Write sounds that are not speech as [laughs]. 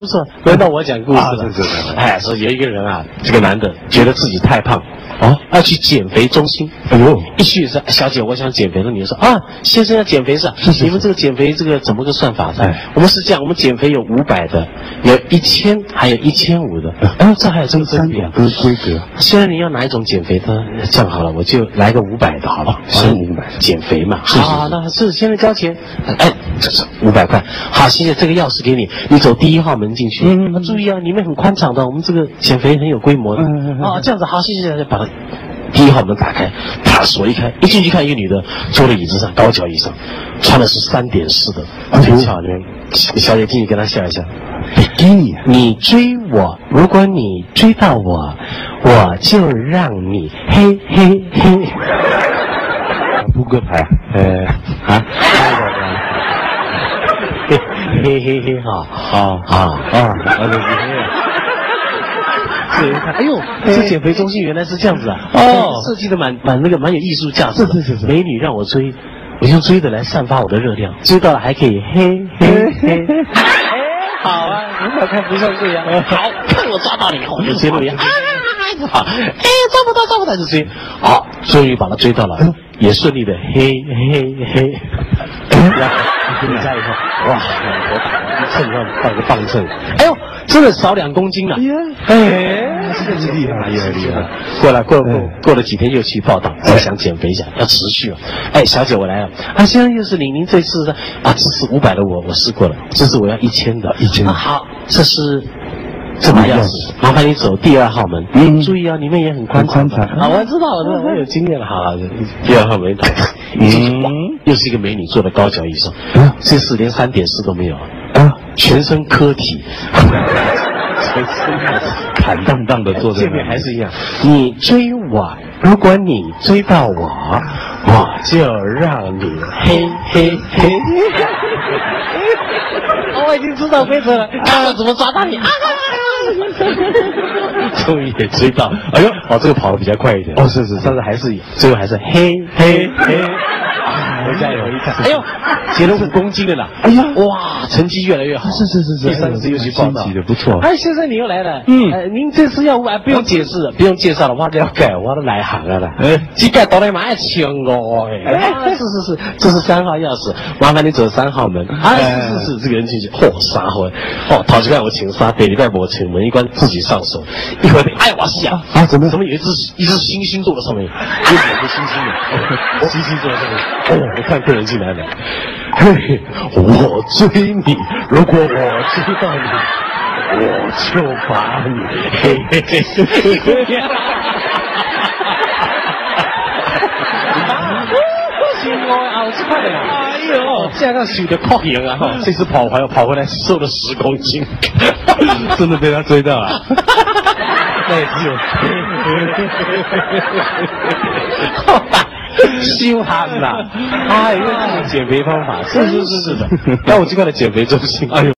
不错，轮到我讲故事了。哎，说有一个人啊，这个男的觉得自己太胖，哦，要去减肥中心。哎呦，一去是小姐，我想减肥。那女的说啊，先生要减肥是吧？是是是你们这个减肥这个怎么个算法？哎我们是这样，我们减肥有五百的，有一千，还有一千五的。哎，这还有这个三分别啊种。规规格，先生，你要哪一种减肥的？这样好了，我就来个五百的好了。是五百减肥嘛。好，那是现在交钱。哎，这是五百块。好，谢谢，这个钥匙给你，你走第一号门进去。嗯嗯注意啊，里面很宽敞的，我们这个减肥很有规模的。嗯嗯嗯哦，这样子好，谢谢，谢谢，把它第一号门打开，把锁一开，一进去看一个女的坐在椅子上，高脚椅上，穿的是三点式的，很巧，你们小姐进去跟她笑一笑。比基尼，你追我，如果你追到我，我就让你嘿嘿嘿。扑克 [laughs] 牌，呃啊，嘿嘿嘿好，好啊啊啊，啊，对对这人看，哎呦，这减肥中心原来是这样子啊！哦设计的蛮蛮那个蛮有艺术价值的。是是是是美女让我追，我用追的来散发我的热量，追到了还可以嘿嘿嘿。哎，好啊，五百块不算贵啊。好，看我抓到你，我就追路呀。啊，好，哎，抓不到，抓不到就追。好，终于把他追到了，也顺利的嘿嘿嘿。来，给你加一下。哇，我打一称上放个磅秤，哎呦，真的少两公斤了。哎，这个厉害厉害厉害。过了过过了几天又去报道，我想减肥一下，要持续哦。哎，小姐我来了，啊，先生又是您，您这次是啊，这次五百的我我试过了，这次我要一千的，1000的啊好，这是。这把钥匙，麻烦你走第二号门。嗯注意啊，里面也很宽宽敞啊，我知道，我有经验了。好了，第二号门打开，一进去哇又是一个美女坐在高脚椅上，嗯。这次连三点四都没有，啊，全身科体，[laughs] 全身坦荡荡的坐在见面还是一样。你追我，如果你追到我，我就让你嘿嘿嘿。[laughs] 我已经知道规则了，看我怎么抓到你。啊 [laughs] 终于也追到，哎呦，哦，这个跑的比较快一点。哦是是是但是还是最后还是嘿嘿嘿。回家以后一看，哎呦，减了五公斤的啦！哎呀哇，成绩越来越好。是是是是第三次又去报道的不错哎，先生你又来了。嗯呃，您这次要五百，不用解释，不用介绍了，我了解，我都来行了啦。哎这个到底蛮请我哎。啊是是是，这是三号钥匙，麻烦你走三号门。啊，哎是是是，这个人进去，嚯，三号，哦，头一盖我请杀，第二盖我请门一关自己上手，一回来，哎，我想啊怎么怎么有一只一只星星坐在上面，有两个星星呢，[laughs] 星星坐在上面。哦，我看客人进来了，嘿嘿，我追你，如果我追到你，我就把你，嘿嘿嘿嘿嘿。心爱啊，我快点！哎呦，这样让许的靠赢啊！哈，这次跑回来跑回来瘦了十公斤，真的被他追到了。那也 [laughs] [laughs] 羞憨呐！[laughs] 哎，因为这种减肥方法，是是是是的，[laughs] 但我去看了减肥中心，哎呦。